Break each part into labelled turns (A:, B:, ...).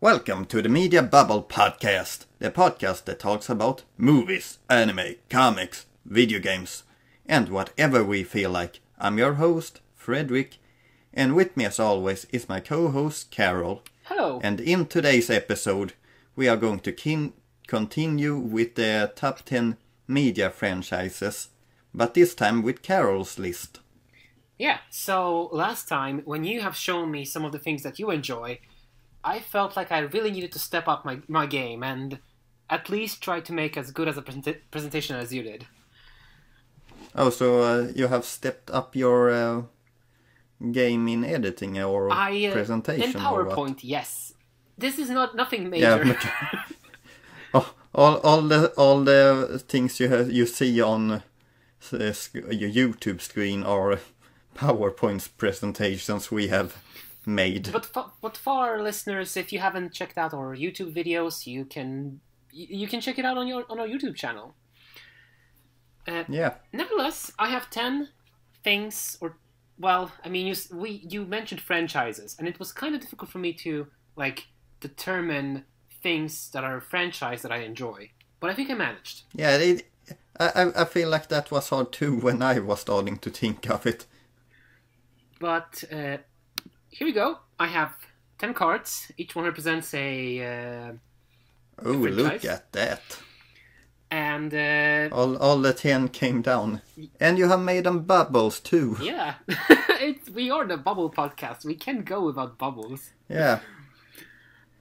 A: Welcome to the Media Bubble Podcast, the podcast that talks about movies, anime, comics, video games, and whatever we feel like. I'm your host, Fredrik, and with me as always is my co-host, Karol.
B: Hello.
A: And in today's episode, we are going to kin- continue with the top 10 media franchises, but this time with Karol's list.
B: Yeah, so last time, when you have shown me some of the things that you enjoy, I felt like I really needed to step up my, my game and at least try to make as good as a presenta- presentation as you did.
A: Oh, so uh, you have stepped up your uh, game in editing or
B: I uh,
A: presentation
B: in
A: or what?
B: PowerPoint, yes. This is not nothing
A: Yeah,
B: major.
A: but- Oh, all, all the all the things you have, you see on uh, your YouTube screen are PowerPoint presentations we have made.
B: but for, but for our listeners, if you haven't checked out our YouTube videos, you can you, can check it out on your on our YouTube channel. Uh,
A: yeah,
B: Nevertheless, I have ten things, or well, I mean, you we you mentioned franchises, and it was kind of difficult for me to like determine things that are a franchise that I enjoy. But I think I managed.
A: yeah. It, I I- I feel like that was hard too when I was starting to think of it.
B: But uh, here we go. I have ten cards. Each one represents a, uh,
A: Oh, look at that!
B: and uh,
A: All all the ten came down, and you have made them bubbles too.
B: yeah, it, we are the bubble podcast. We can't go without bubbles.
A: Yeah.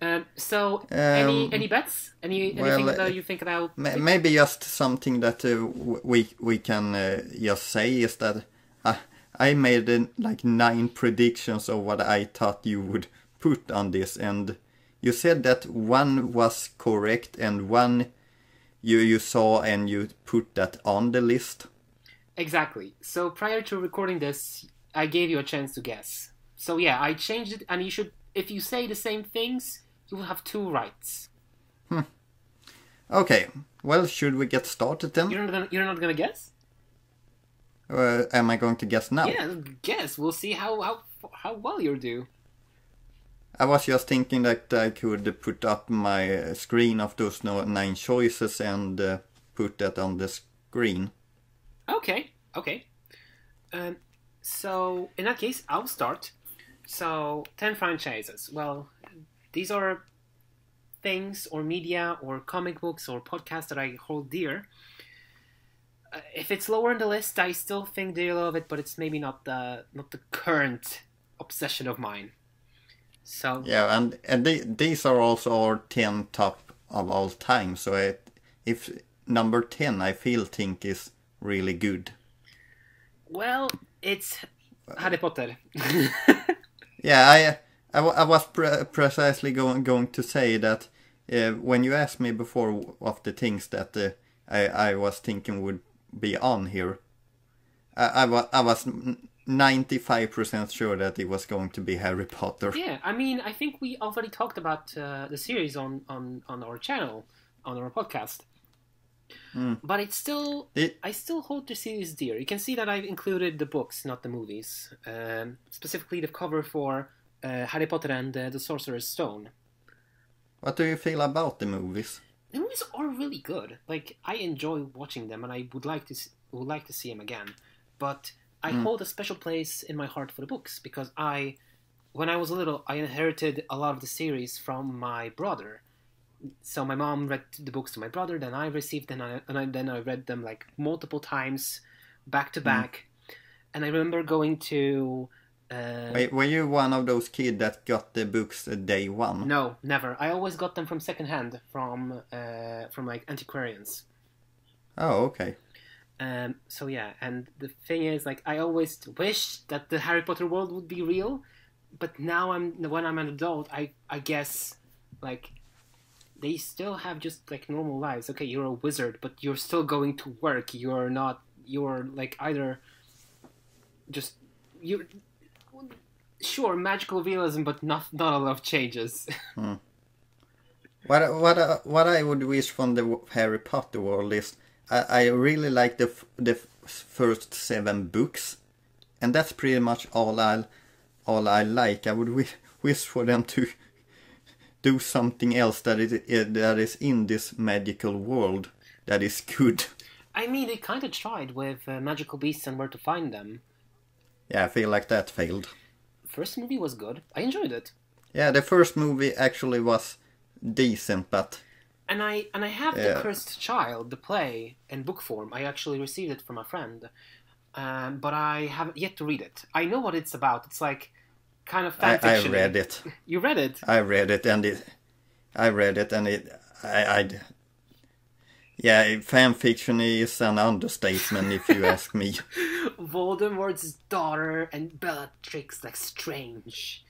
B: Um, so, any
A: Um,
B: any bets? Any anything
A: well,
B: that
A: uh,
B: you think about?
A: Ma- Maybe just something that uh, we we can uh, just say is that I I made uh, like nine predictions of what I thought you would put on this, and you said that one was correct and one you you saw and you put that on the list.
B: Exactly. So prior to recording this, I gave you a chance to guess. So yeah, I changed it, and you should. If you say the same things, you will have two rights. Hmm.
A: Okay, well, should we get started then?
B: You're not gonna. You're not gonna guess.
A: Uh, am I going to guess now?
B: Yeah, guess. We'll see how how how well you do.
A: I was just thinking that I could put up my screen of those nine choices and uh, put that on the screen.
B: Okay. Okay. Um. So in that case, I'll start. So ten franchises. Well, these are things or media or comic books or podcasts that I hold dear. Uh, if it's lower in the list, I still think dearly of it, but it's maybe not the not the current obsession of mine. So
A: Yeah, and and the, these are also our ten top of all time. So it, if number ten, I feel think is really good.
B: well, it's Harry Potter.
A: Yeah, I I, I was pre- precisely going going to say that uh, when you asked me before of the things that uh, I I was thinking would be on here, I I, wa- I was ninety five percent sure that it was going to be Harry Potter.
B: Yeah, I mean, I think we already talked about uh, the series on, on, on our channel, on our podcast. But it's still,
A: It-
B: I still hold the series dear. You can see that I've included the books, not the movies. Um, specifically, the cover for uh, Harry Potter and uh, the Sorcerer's Stone.
A: What do you feel about the movies?
B: The movies are really good. Like I enjoy watching them, and I would like to s- would like to see them again. But I hmm. hold a special place in my heart for the books because I, when I was little, I inherited a lot of the series from my brother. So my mom read the books to my brother, then I received them, and, I, and I, then I read them like multiple times, back to hmm. back. And I remember going to. Uh,
A: Wait, were you one of those kids that got the books day one?
B: no, never. I always got them from secondhand, from uh, from like antiquarians.
A: Oh, okay.
B: Um, so yeah, and the thing is, like, I always wish that the Harry Potter world would be real, but now I'm when I'm an adult, I I guess like they still have just like normal lives. Okay, you're a wizard, but you're still going to work. You're not. You're like either just you. Sure, magical realism, but not not a lot of changes.
A: What what uh, what I would wish from the Harry Potter world is I, I really like the f- the f- first seven books, and that's pretty much all I all I like. I would wish wish for them to do something else that is uh, that is in this magical world that is good.
B: I mean, they kind of tried with uh, Magical Beasts and Where to Find Them.
A: Yeah, I feel like that failed.
B: First movie was good. I enjoyed it.
A: Yeah, the first movie actually was decent, but
B: And I and I have
A: Yeah.
B: the Cursed Child, the play, in book form. I actually received it from a friend, um, but I haven't yet to read it. I know what it's about. It's like kind of fan
A: I, I read it.
B: You read it?
A: I read it and it, I read it and it, I, I, yeah, fan fiction is an understatement if you ask me.
B: Voldemort's daughter and Bellatrix like strange.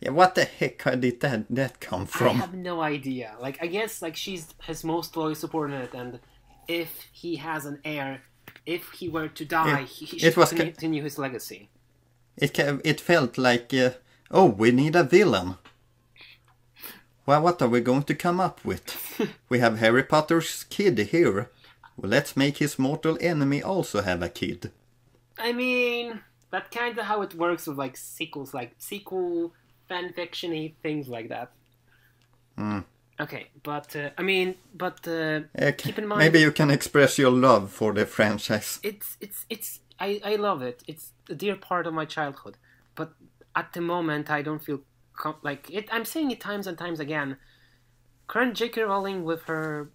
A: Yeah, what the heck did that that come from?
B: I have no idea. Like I guess like she's his most loyal subordinate, and if he has an heir, if he were to die,
A: It-
B: he, he
A: it
B: should
A: was
B: continue, continue his legacy.
A: It it felt like, uh, oh, we need a villain. Well, what are we going to come up with? we have Harry Potter's kid here. Well, let's make his mortal enemy also have a kid.
B: I mean, that's kind of how it works with like sequels, like sequel fan fictiony things like that.
A: Mm.
B: Okay, but uh, I mean, but uh,
A: c-
B: Keep in mind-
A: maybe you can express your love for the franchise.
B: it's it's it's I I love it. It's a dear part of my childhood. But at the moment, I don't feel like it. I'm saying it times and times again. Current J.K. Rowling, with her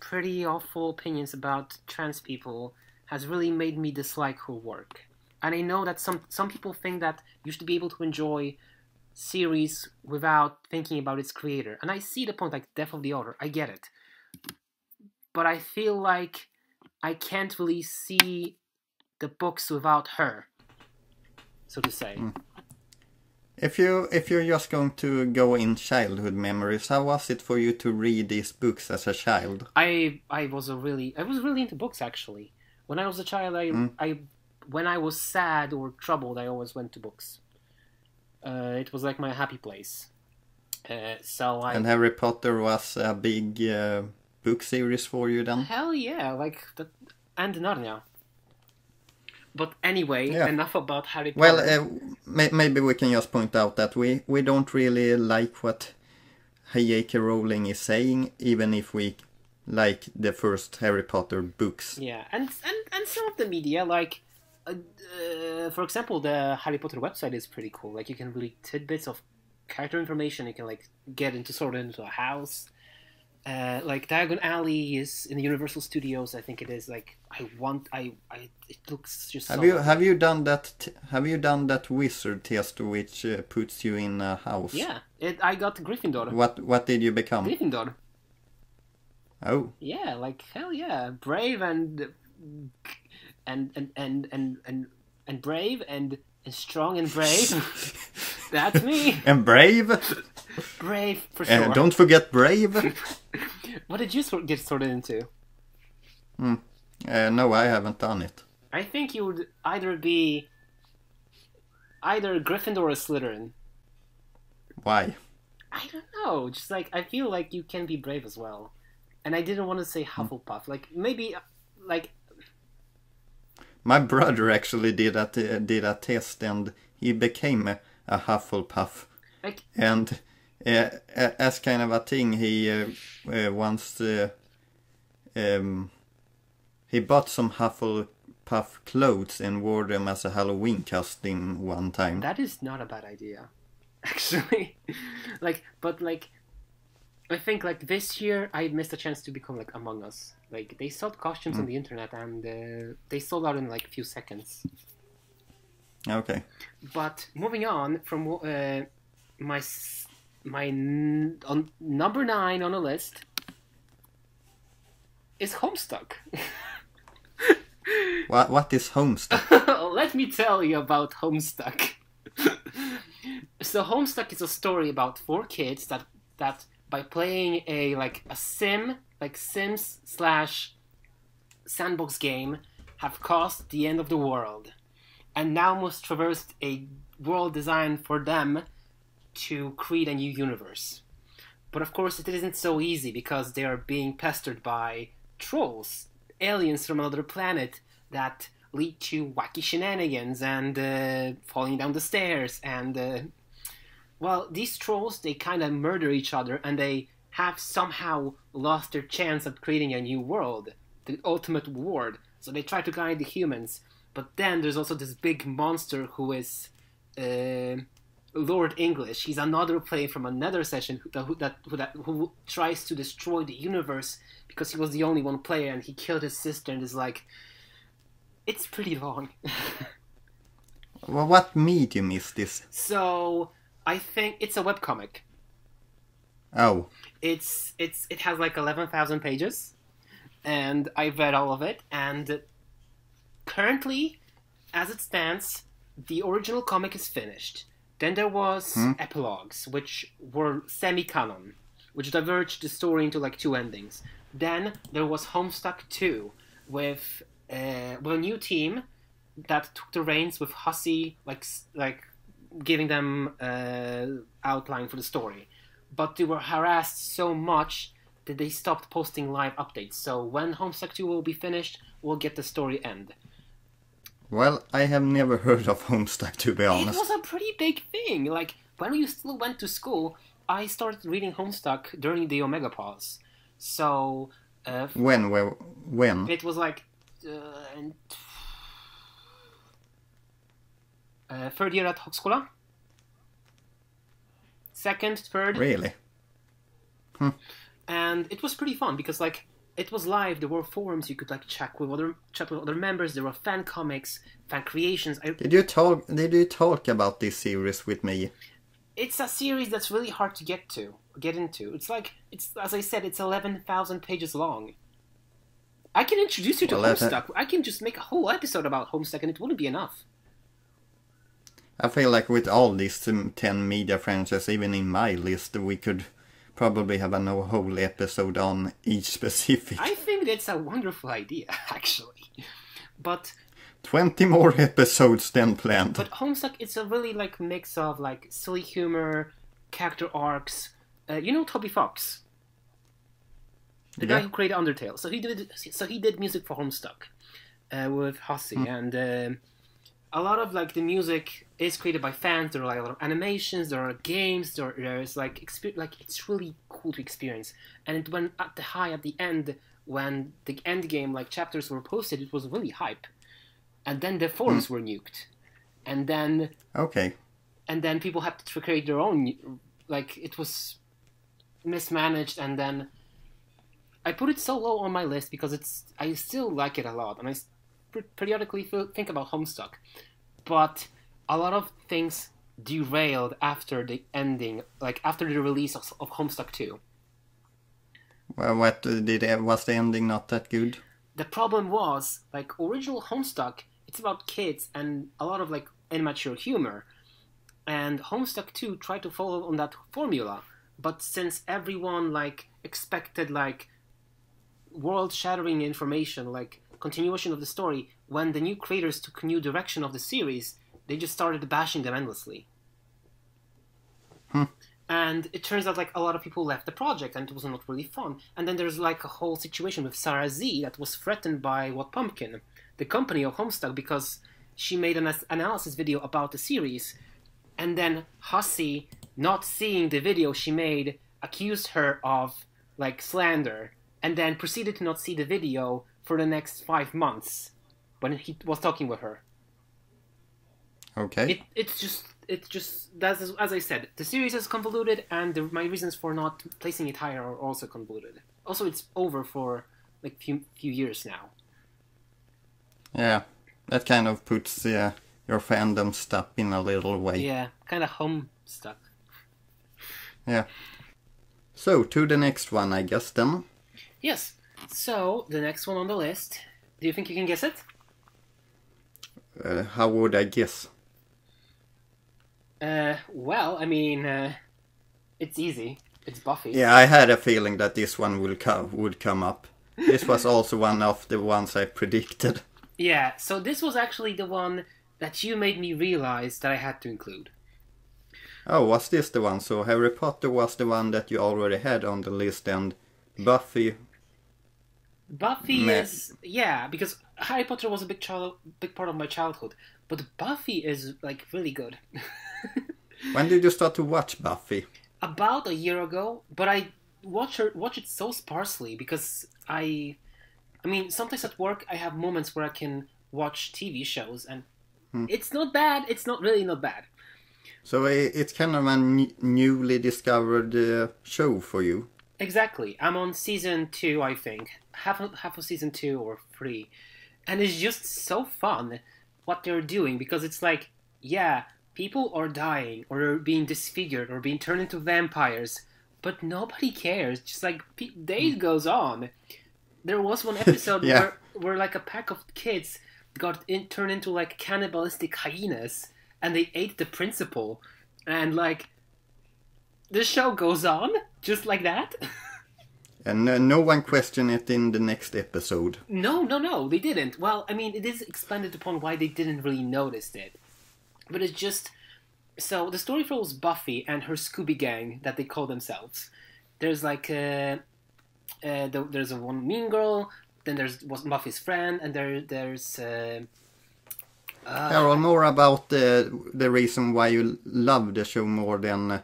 B: pretty awful opinions about trans people, has really made me dislike her work. And I know that some some people think that you should be able to enjoy series without thinking about its creator. And I see the point, like Death of the Author. I get it. But I feel like I can't really see the books without her, so to say. Hmm.
A: If you if you're just going to go in childhood memories, how was it for you to read these books as a child?
B: I I was a really I was really into books actually. When I was a child, I I when I was sad or troubled, I always went to books. Uh, it was like my happy place. Uh, so I
A: And Harry Potter was a big uh, book series for you then?
B: hell yeah, like that and Narnia. But anyway,
A: Yeah.
B: enough about Harry Potter.
A: Well, uh, may- maybe we can just point out that we, we don't really like what J.K. Rowling is saying, even if we like the first Harry Potter books.
B: Yeah, and and and some of the media, like, uh, uh, for example, the Harry Potter website is pretty cool. Like, you can read tidbits of character information. You can like get into sort of into a house. Uh, like Diagon Alley is in the Universal Studios. I think it is. Like, I want. I. I. It looks just.
A: Have
B: so
A: you have you done that? T- have you done that wizard test, which uh, puts you in a house?
B: Yeah, it. I got Gryffindor.
A: What what did you become?
B: Gryffindor.
A: Oh,
B: Yeah, like hell yeah, brave and and and and and and, and brave and, and strong and brave. That's me,
A: and brave.
B: Brave for sure.
A: And don't forget brave.
B: What did you sort get sorted into?
A: uh, no, I haven't done it.
B: I think you would either be either a Gryffindor or a Slytherin.
A: Why?
B: I don't know. Just like I feel like you can be brave as well, and I didn't want to say Hufflepuff. Like maybe, like
A: My brother actually did a did a test and he became a, a Hufflepuff.
B: like
A: And as kind of a thing, he uh, uh, once uh, um, he bought some Hufflepuff clothes and wore them as a Halloween costume one time.
B: That is not a bad idea, actually. like, but like, I think like this year I missed a chance to become like Among Us. Like they sold costumes on the internet and uh, they sold out in like a few seconds.
A: Okay.
B: But moving on from uh, my my n- on number nine on the list is Homestuck.
A: What what is Homestuck?
B: Let me tell you about Homestuck. so Homestuck is a story about four kids that that by playing a like a sim like Sims slash sandbox game have caused the end of the world, and now must traverse a world designed for them to create a new universe. But of course, it isn't so easy because they are being pestered by trolls, aliens from another planet that lead to wacky shenanigans and uh, falling down the stairs and uh, well, these trolls they kind of murder each other, and they have somehow lost their chance at creating a new world, the ultimate world. So they try to guide the humans, but then there's also this big monster who is uh, Lord English. He's another player from another session who, who, that, who, that, who tries to destroy the universe because he was the only one player and he killed his sister and is like, it's pretty long.
A: well, what medium is this?
B: So I think it's a webcomic.
A: Oh.
B: It's it's it has like eleven thousand pages, and I read all of it. And currently, as it stands, the original comic is finished. Then there was hmm? epilogues, which were semi-canon, which diverged the story into like two endings. Then there was Homestuck 2, with, uh, with a new team that took the reins with Hussie, like like giving them uh, outline for the story. But they were harassed so much that they stopped posting live updates. So when Homestuck 2 will be finished, we'll get the story end.
A: Well, I have never heard of Homestuck to be honest.
B: It was a pretty big thing. Like when we still went to school, I started reading Homestuck during the Omega pause. So uh,
A: when? Where? When?
B: It was like uh, uh, third year at Högskola. Second, third.
A: Really?
B: Hmm. And it was pretty fun because like it was live. There were forums you could like chat with other chat with other members. There were fan comics, fan creations. I...
A: Did you talk? Did you talk about this series with me?
B: It's a series that's really hard to get to, get into. It's like it's as I said, it's eleven thousand pages long. I can introduce you to well, Homestuck. I can just make a whole episode about Homestuck, and it wouldn't be enough.
A: I feel like with all these um, ten media franchises, even in my list, we could probably have a whole episode on each specific.
B: I think that's a wonderful idea, actually. But
A: 20 more episodes than planned.
B: But Homestuck, it's a really like mix of like silly humor, character arcs. Uh, you know Toby Fox, the yeah. guy who created Undertale. So he did. So he did music for Homestuck uh, with Hussie, mm. and uh, a lot of like the music is created by fans. There are like a lot of animations, there are games, there there's like exper- like it's really cool to experience. And it went at the high at the end when the end game like chapters were posted, it was really hype. And then the forums mm. were nuked, and then
A: okay,
B: and then people had to create their own. Like it was mismanaged, and then I put it so low on my list because it's I still like it a lot, and I periodically think about Homestuck, but a lot of things derailed after the ending, like after the release of, of Homestuck 2.
A: Well, what did was the ending not that good?
B: The problem was like original Homestuck. It's about kids and a lot of like immature humor, and Homestuck 2 tried to follow on that formula. But since everyone like expected like world-shattering information, like continuation of the story, when the new creators took a new direction of the series, they just started bashing them endlessly.
A: Hmm.
B: And it turns out like a lot of people left the project and it was not really fun. And then there's like a whole situation with Sarah Z that was threatened by What Pumpkin, the company of Homestuck, because she made an analysis video about the series. And then Hussie, not seeing the video she made, accused her of like slander and then proceeded to not see the video for the next five months when he was talking with her.
A: Okay.
B: It, it's just it's just that's as I said, the series is convoluted, and the, my reasons for not placing it higher are also convoluted. Also, it's over for like few few years now.
A: Yeah, that kind of puts uh, your fandom stuck in a little way.
B: Yeah, kind of home stuck.
A: Yeah. So to the next one, I guess then.
B: Yes. So the next one on the list. Do you think you can guess it?
A: Uh, how would I guess?
B: Uh, well, I mean, uh, it's easy. It's Buffy.
A: Yeah, I had a feeling that this one will come would come up. This was also one of the ones I predicted.
B: Yeah, so this was actually the one that you made me realize that I had to include.
A: Oh, was this the one? So Harry Potter was the one that you already had on the list, and Buffy.
B: Buffy Me- is yeah, because Harry Potter was a big child, big part of my childhood, but Buffy is like really good.
A: When did you start to watch Buffy?
B: About a year ago, but I watch her watch it so sparsely because I, I mean, sometimes at work I have moments where I can watch TV shows and it's not bad. It's not really not bad.
A: So it's kind of a n- newly discovered uh, show for you.
B: Exactly. I'm on season two, I think. Half of, half of season two or three. And it's just so fun what they're doing because it's like, yeah, people are dying or are being disfigured or being turned into vampires, but nobody cares. Just like pe- days mm. goes on. There was one episode
A: Yeah.
B: where, where like a pack of kids got in, turned into like cannibalistic hyenas and they ate the principal. And like, the show goes on just like that.
A: And uh, no one questioned it in the next episode.
B: No, no, no, they didn't. Well, I mean, it is expanded upon why they didn't really notice it. But it's just. So, the story follows Buffy and her Scooby Gang that they call themselves. There's like. Uh, uh, the, there's a one mean girl, then there's was Buffy's friend, and there there's. Uh, uh,
A: Karol, more about the the reason why you love the show more than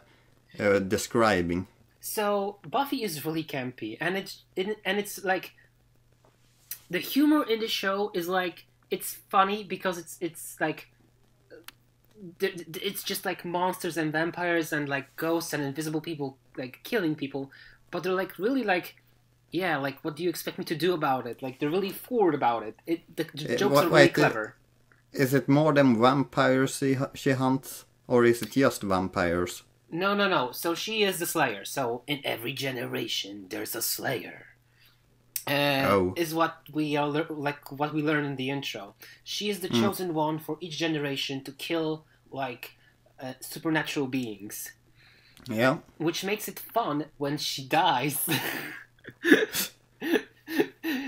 A: uh, describing.
B: So Buffy is really campy, and it's it, and it's like the humor in the show is like it's funny because it's it's like it's just like monsters and vampires and like ghosts and invisible people like killing people, but they're like really like yeah like what do you expect me to do about it? Like they're really forward about it. It the, the
A: Eh,
B: jokes
A: wha-
B: are really
A: wait,
B: clever.
A: Is it more than vampires she, she hunts, or is it just vampires?
B: No, no, no. So she is the Slayer. So in every generation, there's a Slayer. Uh,
A: Oh.
B: Is what we are lear- like what we learn in the intro. She is the chosen one for each generation to kill like uh, supernatural beings,
A: Yeah.
B: which makes it fun when she dies.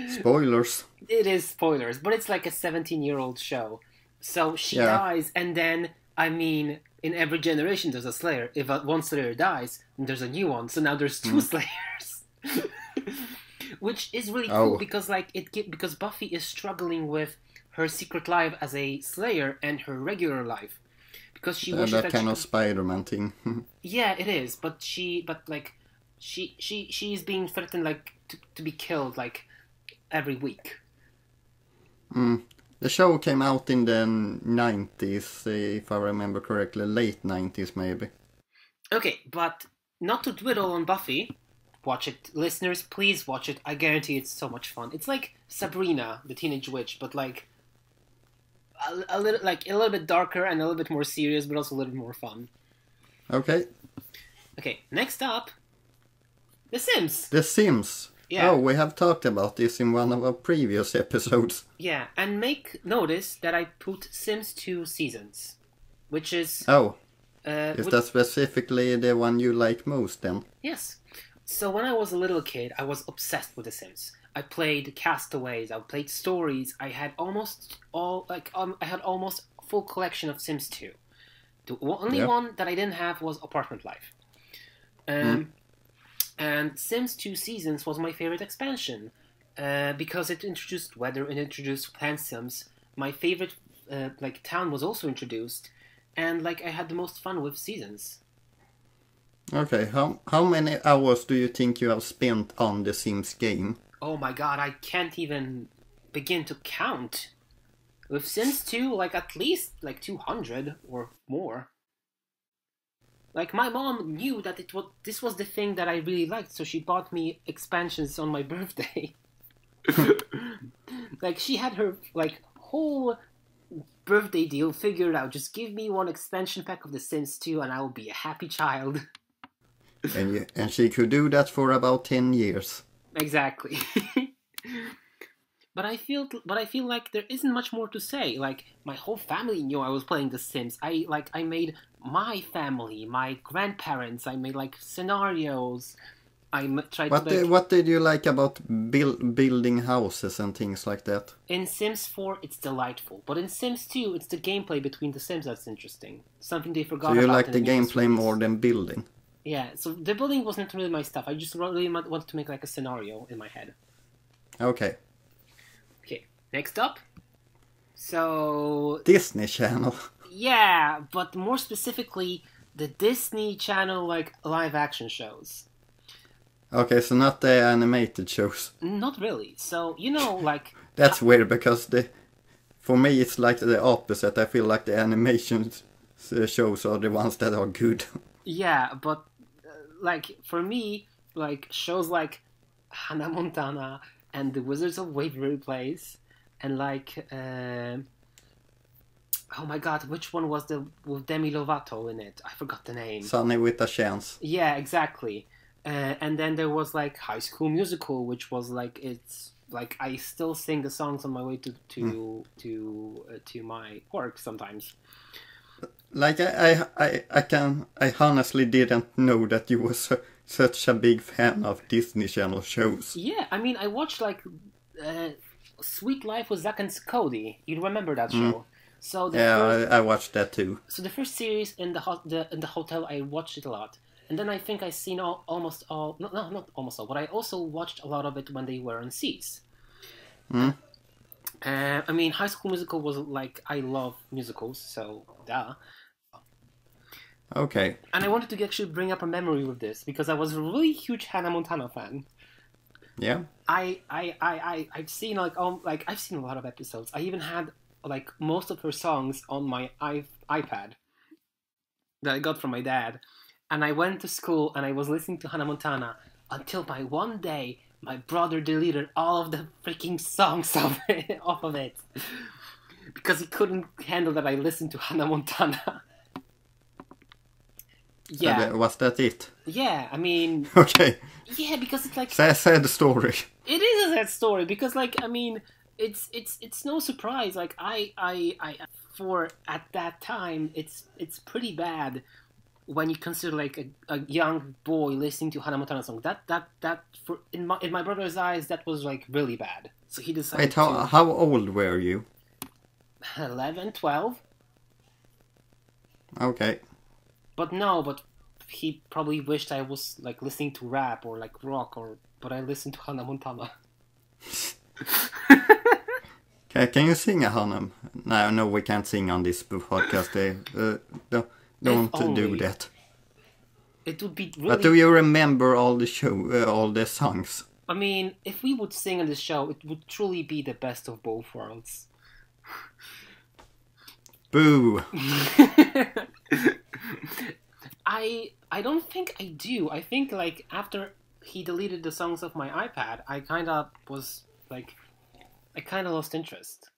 A: Spoilers.
B: it is spoilers, but it's like a 17 year old show. So she
A: Yeah.
B: dies, and then, I mean, in every generation there's a Slayer. If one Slayer dies, then there's a new one. So now there's two Slayers. Which is really cool
A: Oh.
B: because, like, it because Buffy is struggling with her secret life as a Slayer and her regular life. Because she
A: Uh,
B: wishes
A: that
B: that
A: kind
B: she
A: of Spider-Man thing.
B: yeah, it is, but she, but like, she, she, she's being threatened like to, to be killed like every week.
A: The show came out in the 90s, if I remember correctly, late 90s maybe.
B: Okay, but not to dwell on Buffy. Watch it, listeners. Please watch it. I guarantee it's so much fun. It's like Sabrina, the Teenage Witch, but like a, a little, like a little bit darker and a little bit more serious, but also a little bit more fun.
A: Okay,
B: Okay, next up, The Sims.
A: The Sims.
B: Yeah.
A: Oh, we have talked about this in one of our previous episodes.
B: Yeah, and make notice that I put Sims 2 seasons, which is
A: Oh,
B: uh,
A: is
B: which-
A: that specifically the one you like most then?
B: Yes. So when I was a little kid, I was obsessed with The Sims. I played Castaways. I played stories. I had almost all like um, I had almost full collection of Sims 2. The only one that I didn't have was Apartment Life. Um, And Sims 2 Seasons was my favorite expansion uh, because it introduced weather and introduced plant sims. My favorite uh, like town was also introduced, and like I had the most fun with seasons.
A: Okay, how how many hours do you think you have spent on the Sims game?
B: oh my god, I can't even begin to count. With Sims 2, like at least like 200 or more. Like my mom knew that it was this was the thing that I really liked, so she bought me expansions on my birthday. like she had her like whole birthday deal figured out. Just give me one expansion pack of The Sims 2 and I will be a happy child.
A: and you, and she could do that for about 10 years.
B: Exactly. but I feel but I feel like there isn't much more to say. Like my whole family knew I was playing The Sims. I like I made my family, my grandparents. I made like scenarios. I m- tried
A: What
B: to
A: did, what did you like about build, building houses and things like that?
B: in Sims 4 it's delightful, but in Sims 2 it's the gameplay between the Sims that's interesting. Something they forgot
A: So you
B: about.
A: like
B: in
A: the gameplay more than building?
B: Yeah, so the building wasn't really my stuff. I just really wanted to make like a scenario in my head.
A: Okay.
B: Next up. So
A: Disney Channel.
B: Yeah, but more specifically, the Disney Channel like live action shows.
A: Okay, so not the animated shows.
B: Not really. So you know, like
A: That's weird because the for me it's like the opposite. I feel like the animation uh, shows are the ones that are good.
B: yeah, but uh, like for me, like shows like Hannah Montana and The Wizards of Waverly Place, and like uh, oh my god, which one was the with Demi Lovato in it? I forgot the name.
A: Sunny with a chance.
B: Yeah, exactly. Uh, and then there was like High School Musical, which was like it's like I still sing the songs on my way to to to uh, to my work sometimes.
A: Like I, I, I, I can, I honestly didn't know that you were su- such a big fan of Disney Channel shows.
B: Yeah, I mean, I watched like uh, Suite Life with Zack and Cody. You remember that show? So the
A: Yeah,
B: first,
A: I, I watched that too.
B: so the first series in the, ho- the in the hotel, I watched it a lot, and then I think I seen all, almost all no, no not almost all, but I also watched a lot of it when they were on seas.
A: Hmm.
B: Uh, I mean, High School Musical was like I love musicals, so duh.
A: Okay.
B: And I wanted to actually bring up a memory with this because I was a really huge Hannah Montana fan.
A: Yeah.
B: I I I I I've seen like um like I've seen a lot of episodes. I even had like most of her songs on my i iPad that I got from my dad. And I went to school and I was listening to Hannah Montana until by one day my brother deleted all of the freaking songs of it, off of it because he couldn't handle that I listened to Hannah Montana. Yeah,
A: was that it?
B: yeah. I mean,
A: Okay.
B: yeah, because it's like
A: Sad, sad story.
B: it is a sad story because like i mean it's it's it's no surprise like i i i for at that time it's it's pretty bad when you consider like a, a young boy listening to hannah montana song that that that for in my in my brother's eyes that was like really bad so he decided
A: Wait, how,
B: to
A: how old were you?
B: 11 12
A: Okay.
B: But no but he probably wished i was like listening to rap or like rock or but i listened to hannah montana
A: Okay, can you sing a Hanem? No, no, we can't sing on this podcast. Uh, don't, don't do that.
B: it would be really
A: But do you remember all the show, uh, all the songs?
B: I mean, if we would sing on this show, it would truly be the best of both worlds.
A: Boo!
B: I I don't think I do. I think like after he deleted the songs off my iPad, I kind of was like, I kind of lost interest.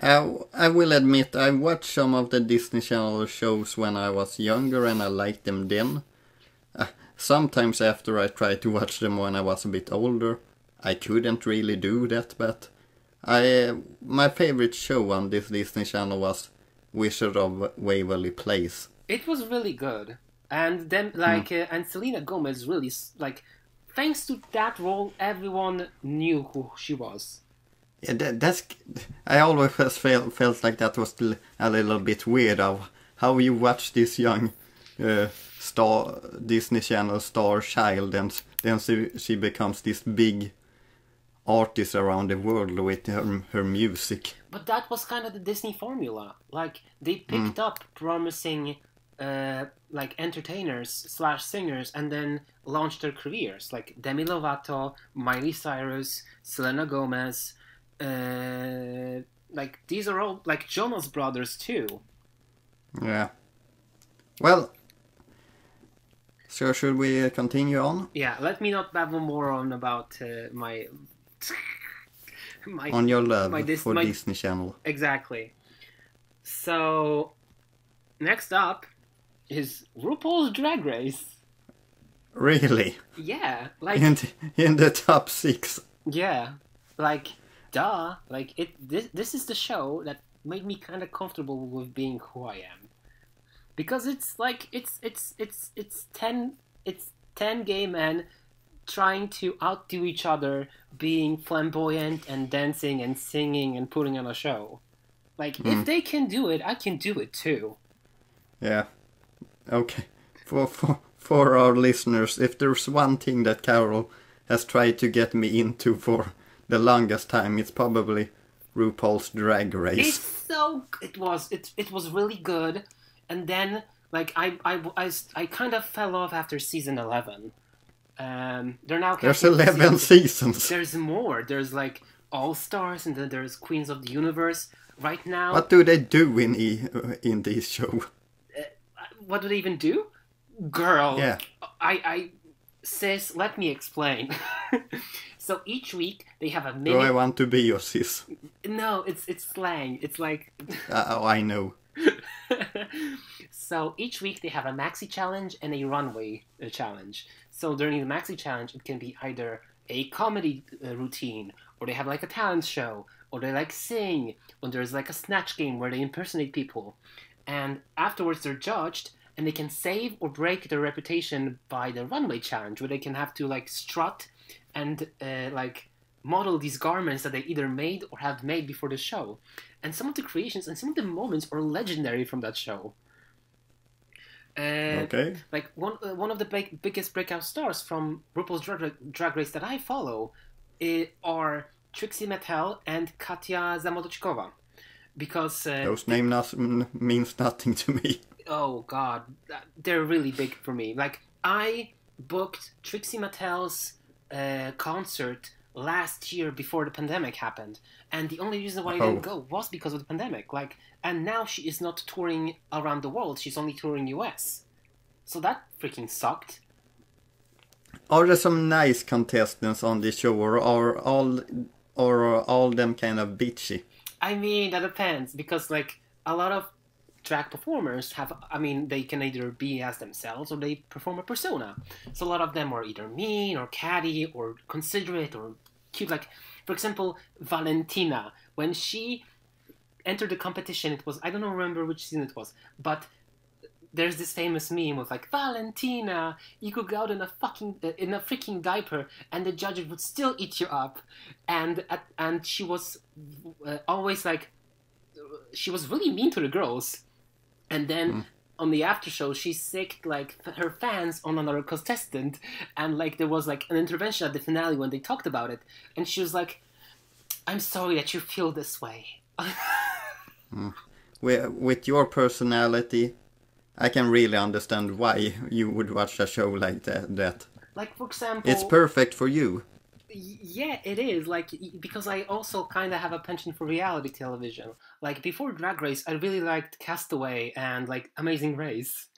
A: Uh, I will admit, I watched some of the Disney Channel shows when I was younger and I liked them then. Uh, sometimes after I tried to watch them when I was a bit older, I couldn't really do that, but I my favorite show on this Disney Channel was Wizard of Waverly Place.
B: It was really good, and then like uh, and Selena Gomez really like, thanks to that role, everyone knew who she was.
A: Yeah, that, that's. I always felt felt like that was a little bit weird of how you watch this young uh, star Disney Channel star child and then she, she becomes this big artist around the world with her her music.
B: But that was kind of the Disney formula. Like they picked up promising, uh, like entertainers slash singers, and then launched their careers. Like Demi Lovato, Miley Cyrus, Selena Gomez. Uh, like these are all like Jonas Brothers too.
A: Yeah. Well. So should we continue on
B: Yeah, let me not babble more on about uh, my my
A: on your love
B: my Dis-
A: for
B: my-
A: Disney Channel?
B: Exactly. So, next up is RuPaul's Drag Race.
A: Really?
B: Yeah, like
A: In the, in the top six.
B: yeah, like duh, like it. This this is the show that made me kind of comfortable with being who I am, because it's like it's it's it's it's ten it's ten gay men trying to outdo each other, being flamboyant and dancing and singing and putting on a show. Like if hmm. they can do it, I can do it too.
A: Yeah. Okay. For for for our listeners, if there's one thing that Karol has tried to get me into for the longest time, it's probably RuPaul's Drag Race.
B: It's so it was it it was really good, and then like I I I, I kind of fell off after season eleven. Um, they're now
A: There's 11
B: seasons.
A: seasons.
B: There's more. There's like All Stars, and then there's Queens of the Universe. Right now,
A: What do they do in e, in this show?
B: what do they even do? Girl,
A: Yeah.
B: I, I, sis, let me explain. so each week they have a
A: Do I want to be your sis?
B: No, it's it's slang. It's like.
A: Uh, oh, I know.
B: so each week they have a maxi challenge and a runway uh, challenge. So during the maxi challenge, it can be either a comedy uh, routine, or they have like a talent show, or they like sing, or there's like a snatch game where they impersonate people. And afterwards, they're judged, and they can save or break their reputation by the runway challenge, where they can have to like strut and uh, like model these garments that they either made or have made before the show. And some of the creations and some of the moments are legendary from that show. Uh,
A: Okay.
B: Like one uh, one of the big, biggest breakout stars from RuPaul's Drag, Drag Race that I follow uh, are Trixie Mattel and Katya Zamolodchikova. Because uh,
A: Those names not, means nothing to me.
B: oh god, they're really big for me. Like I booked Trixie Mattel's uh, concert last year before the pandemic happened, and the only reason why I didn't
A: Oh.
B: go was because of the pandemic. Like, and now she is not touring around the world; she's only touring US. So that freaking sucked.
A: Are there some nice contestants on this show, or are all or are all them kind of bitchy?
B: I mean, that depends because like a lot of drag performers have. I mean, they can either be as themselves or they perform a persona. So a lot of them are either mean or catty or considerate or cute. Like, for example, Valentina when she entered the competition, it was I don't know remember which season it was, but there's this famous meme of like Valentina, you could go out in a fucking uh, in a freaking diaper, and the judges would still eat you up, and uh, and she was uh, always like, she was really mean to the girls, and then. Hmm. On the after show, she sicked like her fans on another contestant, and like there was like an intervention at the finale when they talked about it, and she was like, "I'm sorry that you feel this way." Mm.
A: With, with your personality, I can really understand why you would watch a show like that. that.
B: like for example,
A: It's perfect for you.
B: Yeah, it is. Like because I also kind of have a penchant for reality television. Like before Drag Race, I really liked Castaway and like Amazing Race.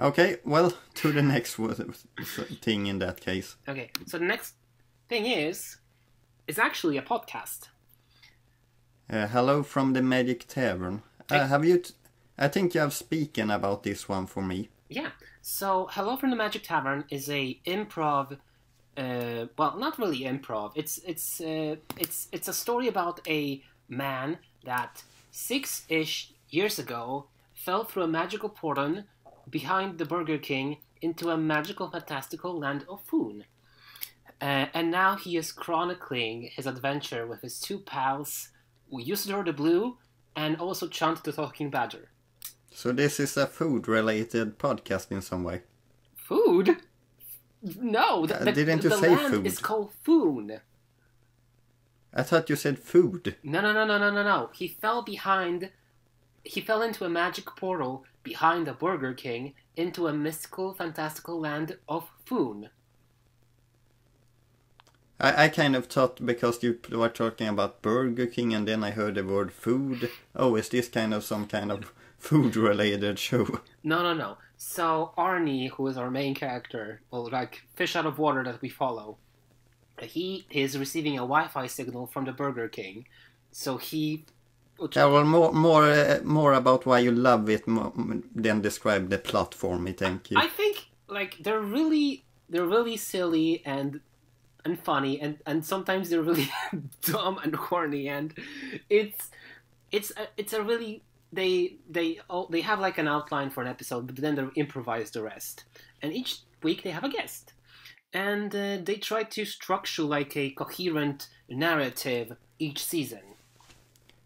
A: Okay, well, to the next thing in that case.
B: Okay, so the next thing is, it's actually a podcast.
A: Uh, hello from the Magic Tavern. Uh, have you? T- I think you have spoken about this one for me.
B: Yeah. So Hello from the Magic Tavern is a improv. Uh, well, not really improv. It's it's uh, it's it's a story about a man that six ish years ago fell through a magical portal behind the Burger King into a magical, fantastical land of Foon. Uh, and now he is chronicling his adventure with his two pals, Usidore the Blue and also Chunt the Talking Badger.
A: So this is a food-related podcast in some way.
B: Food? No, the,
A: Uh,
B: the,
A: didn't you
B: the
A: say
B: land
A: food?
B: is called Foon.
A: I thought you said food.
B: No, no, no, no, no, no, no. He fell behind. He fell into a magic portal behind a Burger King into a mystical, fantastical land of Foon.
A: I, I kind of thought because you were talking about Burger King and then I heard the word food. Oh, is this kind of some kind of food-related show?
B: No, no, no. So Arnie, who is our main character, well, like fish out of water that we follow, he is receiving a Wi-Fi signal from the Burger King. So he.
A: Yeah, well, more more uh, more about why you love it than describe the plot for me. Thank you.
B: I think like they're really they're really silly and and funny and and sometimes they're really dumb and corny and it's it's a, it's a really they they oh, they have like an outline for an episode but then they improvise the rest. And each week they have a guest. And uh, they try to structure like a coherent narrative each season.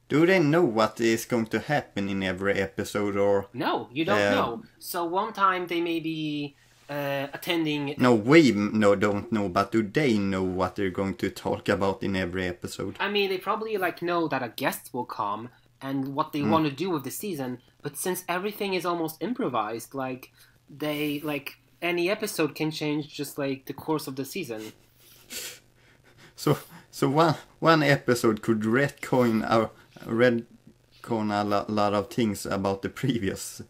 A: Do they know what is going to happen in every episode, or?
B: No you don't
A: Um,
B: know. So one time they may be uh, attending
A: no? We no don't know, but do they know what they're going to talk about in every episode?
B: I mean, they probably like know that a guest will come and what they want to do with the season, But since everything is almost improvised, like they like any episode can change just like the course of the season.
A: So so one one episode could retcon a retcon a lot, lot of things about the previous.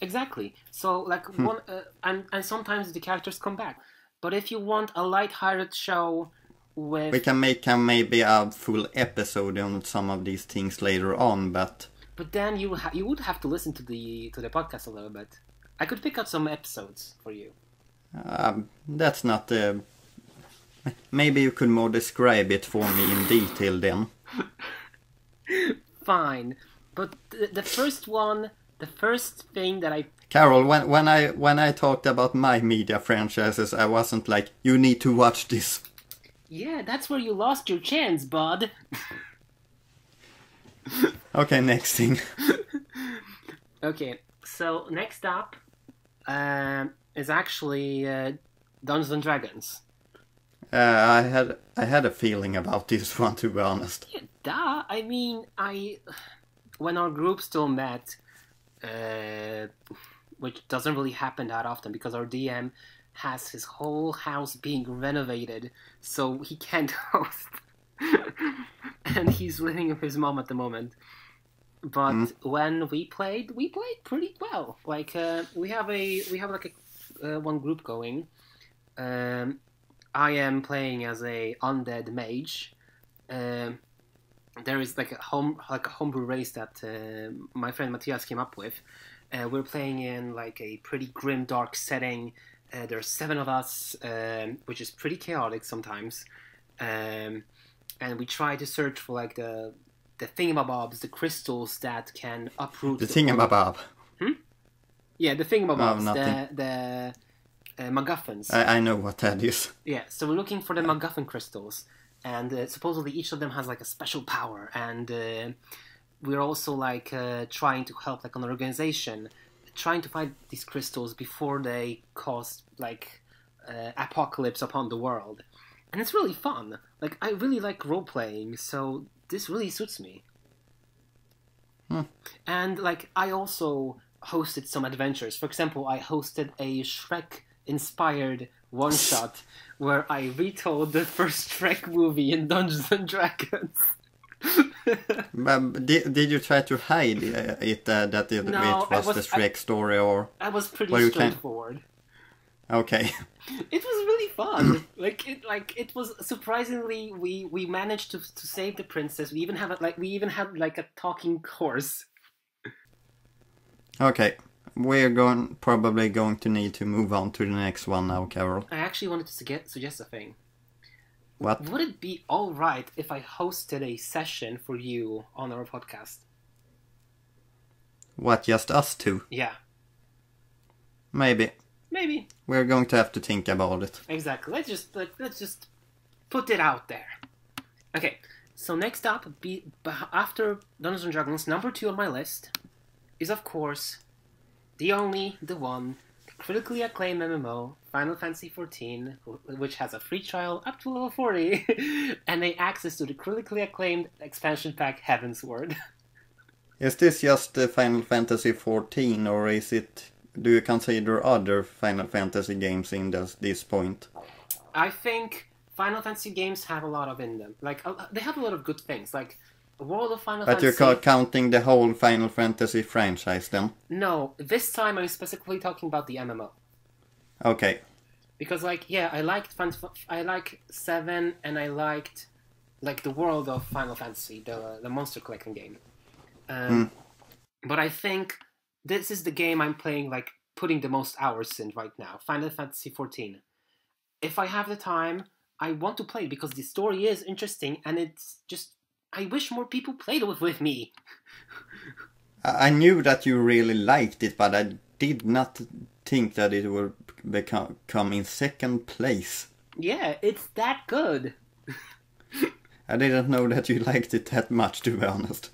B: Exactly. So like one, uh, and and sometimes the characters come back. But if you want a light-hearted show with
A: We can make a, maybe a full episode on some of these things later on, but
B: But then you ha- you would have to listen to the to the podcast a little bit. I could pick out some episodes for you.
A: um, that's not. Uh, maybe you could more describe it for me in detail then.
B: Fine, but the, the first one, the first thing that I
A: Karol, when when I when I talked about my media franchises, I wasn't like you need to watch this.
B: yeah, that's where you lost your chance, bud.
A: Okay, next thing.
B: Okay, so next up um, is actually uh, Dungeons and Dragons.
A: Uh, I had I had a feeling about this one to be honest.
B: Yeah, duh. I mean, I when our group still met, uh, which doesn't really happen that often because our DM has his whole house being renovated, so he can't host, and he's living with his mom at the moment. But when we played, we played pretty well. Like uh, we have a we have like a uh, one group going. Um, I am playing as a undead mage. Um, there is like a home like a homebrew race that uh, my friend Matthias came up with. Uh, we're playing in like a pretty grim, dark setting. Uh, are seven of us, um, which is pretty chaotic sometimes, um, and we try to search for like the the thingamabobs, the crystals that can uproot
A: The thingamabob. Hmm?
B: Yeah, the thingamabobs,
A: No,
B: the the uh, MacGuffins.
A: I, I know what that is.
B: Yeah, so we're looking for the MacGuffin crystals, and uh, supposedly each of them has like a special power, and uh, we're also like uh, trying to help like an organization, trying to find these crystals before they cause like uh, apocalypse upon the world, and it's really fun. Like I really like role playing, so this really suits me.
A: Hmm.
B: And like I also hosted some adventures. For example, I hosted a Shrek inspired one shot where I retold the first Shrek movie in Dungeons and Dragons.
A: But did, did you try to hide uh, it uh, that it,
B: No,
A: it
B: I
A: was, the
B: was- I-
A: story or
B: I was pretty
A: Well,
B: straightforward.
A: okay?
B: It was really fun. like it, like it was surprisingly we we managed to to save the princess. We even have a, like we even had like a talking horse.
A: Okay, we're going probably going to need to move on to the next one now, Karol.
B: I actually wanted to suggest suggest a thing.
A: What?
B: Would it be all right if I hosted a session for you on our podcast?
A: What? Just us two?
B: Yeah,
A: Maybe.
B: maybe
A: We're going to have to think about it.
B: exactly. Let's just like, let's just put it out there. Okay, so next up, be, after Dungeons and Dragons, number two on my list is of course the only, the one, the critically acclaimed MMO, Final Fantasy XIV, which has a free trial up to level 40, and a access to the critically acclaimed expansion pack Heavensward.
A: Is this just the Final Fantasy XIV, or is it? Do you consider other Final Fantasy games in this, this point?
B: I think Final Fantasy games have a lot of in them. Like they have a lot of good things. Like World of Final
A: But you're ca- counting the whole Final Fantasy franchise then?
B: No, this time I'm specifically talking about the MMO
A: Okay.
B: because, like, yeah, I liked Fan- I like Seven, and I liked like the world of Final Fantasy, the the monster collecting game. Um, But I think this is the game I'm playing, like putting the most hours in right now. Final Fantasy fourteen. If I have the time, I want to play because the story is interesting, and it's just I wish more people played with with me.
A: I I knew that you really liked it, but I did not think that it would become come in second place.
B: Yeah, it's that good.
A: I didn't know that you liked it that much, to be honest.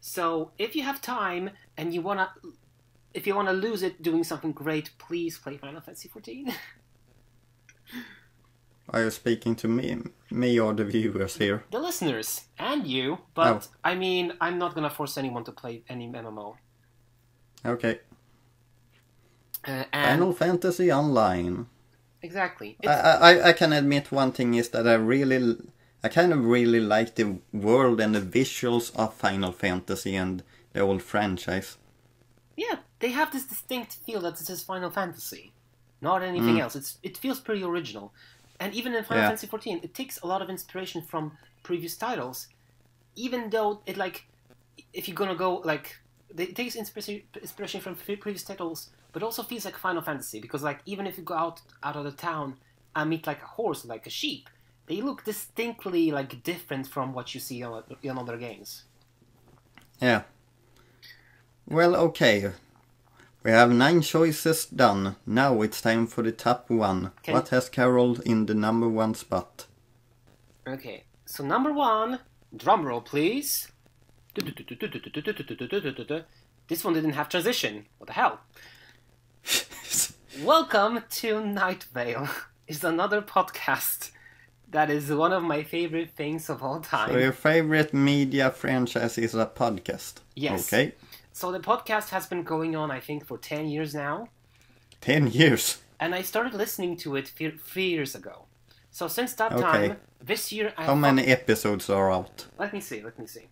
B: So if you have time and you wanna, if you wanna lose it doing something great, please play Final Fantasy XIV.
A: Are you speaking to me, me or the viewers here?
B: the listeners and you, but
A: Oh.
B: I mean, I'm not gonna force anyone to play any MMO.
A: Okay.
B: Uh, and
A: Final Fantasy Online.
B: exactly,
A: I, I I can admit one thing is that I really I kind of really like the world and the visuals of Final Fantasy and the old franchise.
B: yeah, they have this distinct feel that this is Final Fantasy, not anything
A: Mm.
B: else. It's it feels pretty original, and even in Final
A: Yeah.
B: Fantasy XIV, it takes a lot of inspiration from previous titles, even though it like if you're gonna go like it takes inspiration inspiration from previous titles, but also feels like Final Fantasy because like even if you go out out of the town and meet like a horse, like a sheep, they look distinctly like different from what you see in other games.
A: Yeah. Well, okay. We have nine choices done. Now it's time for the top one.
B: Can-
A: What has Karol in the number one spot?
B: Okay, so number one, drum roll please. This one didn't have transition. What the hell? Welcome to Night Vale. It's another podcast that is one of my favorite things of all time.
A: So your favorite media franchise is a podcast?
B: Yes.
A: Okay.
B: So the podcast has been going on, I think, for 10 years now.
A: Ten years.
B: And I started listening to it three years ago. So since that
A: Okay.
B: time, this year I
A: How many episodes are out?
B: Let me see, let me see.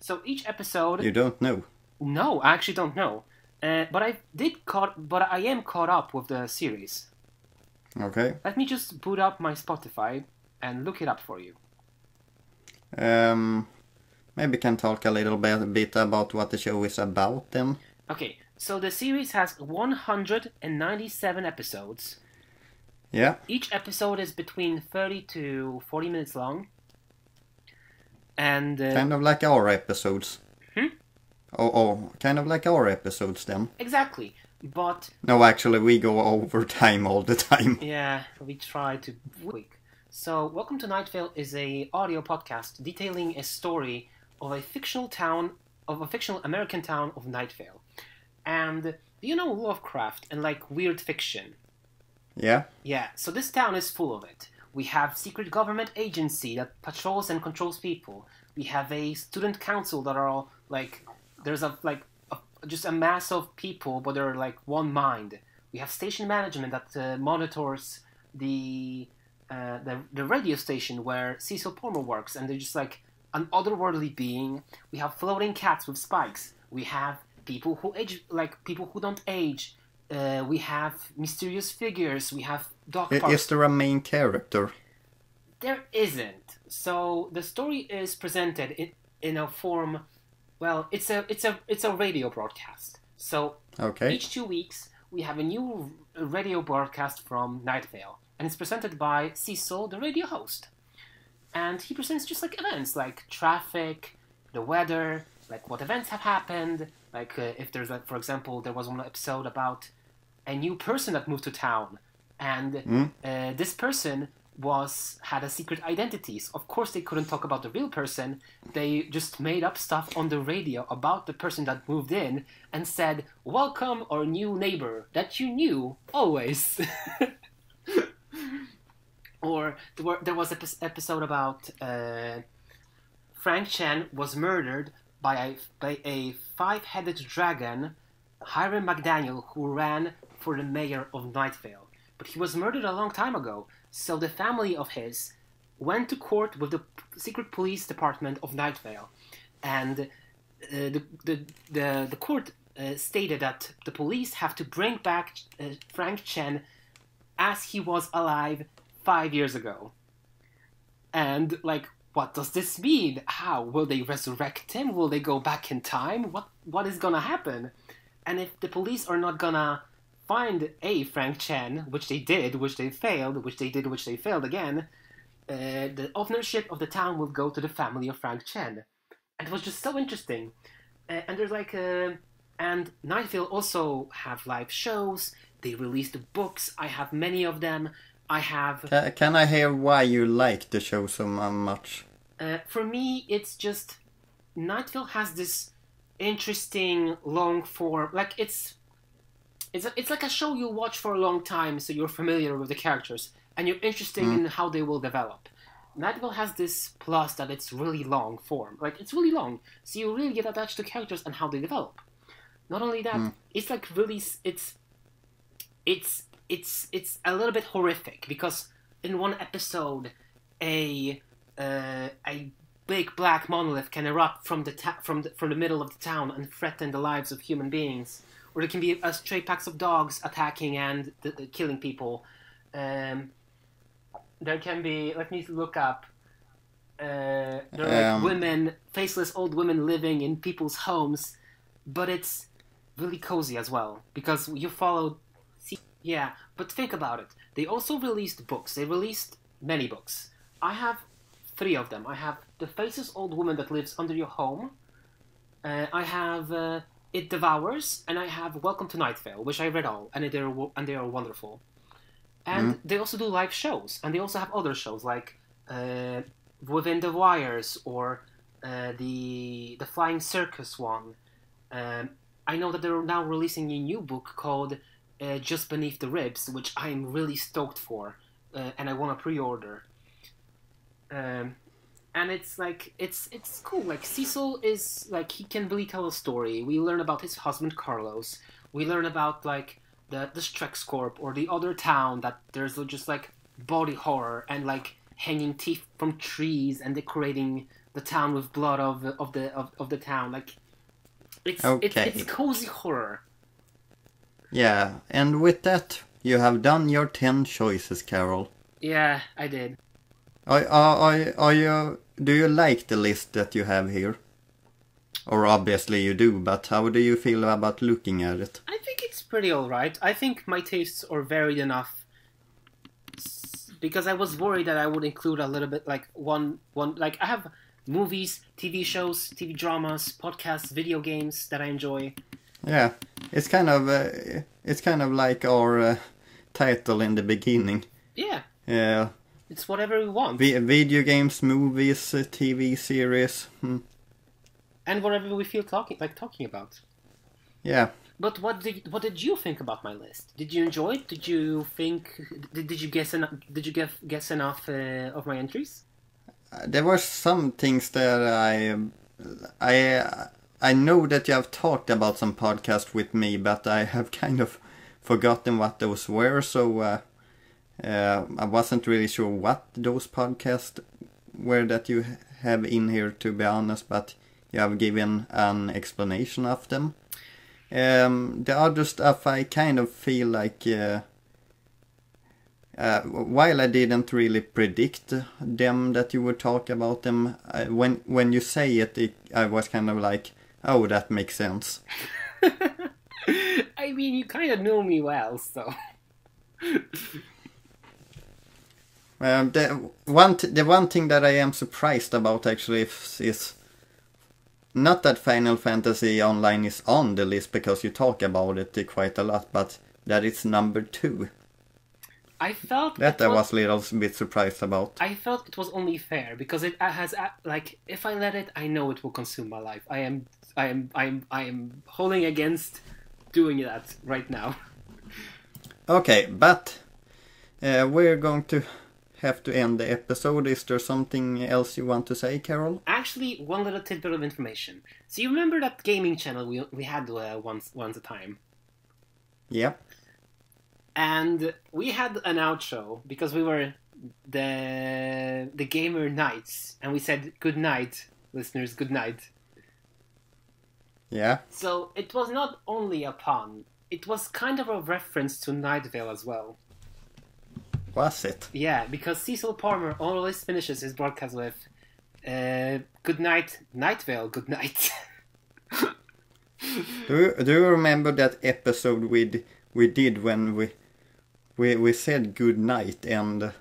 B: So each episode
A: You don't know.
B: No, I actually don't know. Uh, but I did caught, but I am caught up with the series.
A: Okay.
B: Let me just boot up my Spotify and look it up for you.
A: Um, maybe can talk a little bit, bit about what the show is about then.
B: Okay, so the series has 197 episodes.
A: Yeah.
B: Each episode is between 30 to 40 minutes long. And uh,
A: Kind of like our episodes.
B: Hmm?
A: Oh, oh, kind of like our episodes then.
B: exactly, but
A: No, actually, we go over time all the time.
B: Yeah, we try to week. So, Welcome to Night Vale is a audio podcast detailing a story of a fictional town of a fictional American town of Night Vale. And you know Lovecraft and like weird fiction?
A: Yeah.
B: Yeah, so this town is full of it. We have secret government agency that patrols and controls people. We have a student council that are all like there's a like a, just a mass of people, but they're like one mind. We have station management that uh, monitors the, uh, the the radio station where Cecil Palmer works, and they're just like an otherworldly being. We have floating cats with spikes. We have people who age like people who don't age. Uh, we have mysterious figures. We have dog parks.
A: Is there a main character?
B: There isn't. So the story is presented in, in a form. Well, it's a it's a it's a radio broadcast. So
A: Okay.
B: each two weeks we have a new radio broadcast from Night Vale, and it's presented by Cecil, the radio host. And he presents just like events like traffic, the weather, like what events have happened. Like uh, if there's like, for example, there was one episode about a new person that moved to town, and
A: Mm.
B: uh, this person was had a secret identity. So of course, they couldn't talk about the real person. They just made up stuff on the radio about the person that moved in and said, "Welcome, our new neighbor that you knew always." or there, was an episode about uh, Frank Chen was murdered by a by a five-headed dragon, Hiram McDaniel, who ran for the mayor of Night Vale. But he was murdered a long time ago, so the family of his went to court with the secret police department of Night Vale, and uh, the, the the the court uh, stated that the police have to bring back uh, Frank Chen as he was alive five years ago. And like, what does this mean? How will they resurrect him? Will they go back in time? What what is gonna happen? And if the police are not gonna find a Frank Chen, which they did, which they failed, which they did, which they failed again, uh, the ownership of the town will go to the family of Frank Chen. And it was just so interesting. Uh, and there's like a. And Night Vale also have live shows. They release the books. I have many of them. I have.
A: Ca- Can I hear why you like the show so much?
B: Uh, for me, it's just Night Vale has this interesting long form. Like it's it's a, it's like a show you watch for a long time, so you're familiar with the characters and you're interested in how they will develop. Night Vale has this plus that it's really long form. Like it's really long, so you really get attached to characters and how they develop. Not only that, it's like really it's it's it's it's a little bit horrific because in one episode a uh, a big black monolith can erupt from the ta- from the, from the middle of the town and threaten the lives of human beings. Or there can be a stray packs of dogs attacking and th- th- killing people. Um, there can be let me look up uh, there are like
A: Um,
B: women faceless old women living in people's homes but it's really cozy as well because you follow yeah but think about it. They also released books. They released many books. I have three of them. I have the faceless old woman that lives under your home. Uh, i have uh, it devours and i have welcome to night vale which i read all and they are and they are wonderful. And they also do live shows and they also have other shows like uh, within the wires or uh, the the flying circus one. Um, I know that they're now releasing a new book called uh, Just Beneath the Ribs, which I'm really stoked for, uh, and I want to pre-order. Um, and it's like it's it's cool. Like Cecil is like he can really tell a story. We learn about his husband Carlos. We learn about like the the Strex Corp or the other town that there's just like body horror and like hanging teeth from trees and decorating the town with blood of of the of, of the town. Like it's
A: Okay.
B: it's, it's cozy horror.
A: Yeah, and with that, you have done your 10 choices, Karol.
B: Yeah, I did.
A: Are, are, are, you, do you like the list that you have here? Or obviously you do, but how do you feel about looking at it?
B: I think it's pretty alright. I think my tastes are varied enough because I was worried that I would include a little bit like one one like I have movies, TV shows, TV dramas, podcasts, video games that I enjoy.
A: Yeah, it's kind of, uh, it's kind of like our uh, title in the beginning.
B: Yeah,
A: Yeah,
B: it's whatever we want
A: vi- video games, movies, uh, TV series. Hmm.
B: and whatever we feel talking like talking about.
A: Yeah,
B: But what did what did you think about my list? Did you enjoy it? Did you think did, did you guess enough? Did you guess guess enough uh, of my entries?
A: Uh, there were some things that I, I, I know that you have talked about some podcast with me, but I have kind of forgotten what those were. So uh, uh, I wasn't really sure what those podcasts were that you have in here, to be honest. But you have given an explanation of them. Um, the other stuff I kind of feel like. Uh, uh, while I didn't really predict them that you would talk about them, I, when when you say it, it, I was kind of like, oh, that makes sense.
B: I mean, you kind of know me well, so.
A: Um, the one th- the one thing that I am surprised about actually is, is not that Final Fantasy Online is on the list because you talk about it quite a lot, but that it's number two.
B: I felt
A: That I was a little bit surprised about.
B: I felt it was only fair because it has uh, like if I let it, I know it will consume my life. I am, I am, I am, I am holding against doing that right now.
A: Okay, but uh, we're going to have to end the episode. Is there something else you want to say, Karol?
B: Actually, one little tidbit of information. So you remember that gaming channel we we had uh, once once a time,
A: Yeah.
B: and we had an outro because we were the the gamer knights, and we said good night, listeners, good night.
A: Yeah.
B: So it was not only a pun; it was kind of a reference to Night Vale as well.
A: Was it?
B: Yeah, because Cecil Palmer always finishes his broadcast with uh, "Good night, Night Vale. Good night."
A: Do you, do you remember that episode we we did when we we we said good night and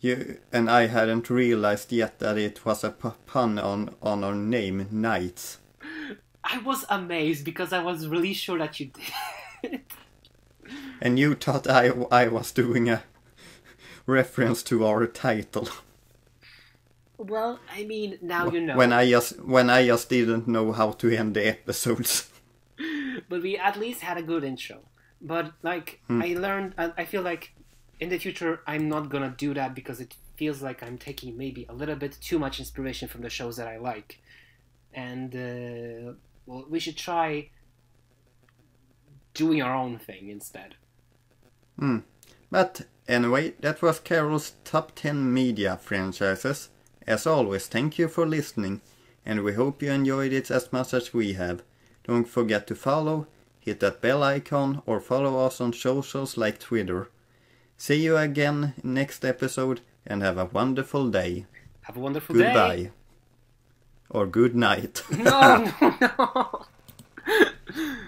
A: you and I hadn't realized yet that it was a pun on on our name, Knights.
B: I was amazed because I was really sure that you did.
A: And you thought I I was doing a reference to our title.
B: well, I mean, now you know.
A: When I just when I just didn't know how to end the episodes.
B: but we at least had a good intro. But like, I learned. I, I feel like in the future I'm not gonna do that because it feels like I'm taking maybe a little bit too much inspiration from the shows that I like, and uh, well, we should try doing our own thing instead. Hmm.
A: But anyway, that was Karol's top 10 media franchises. As always, thank you for listening, and we hope you enjoyed it as much as we have. Don't forget to follow, hit that bell icon, or follow us on socials like Twitter. See you again next episode, and have a wonderful day.
B: Have a wonderful day.
A: Goodbye.
B: day
A: or good night.
B: no, no, no.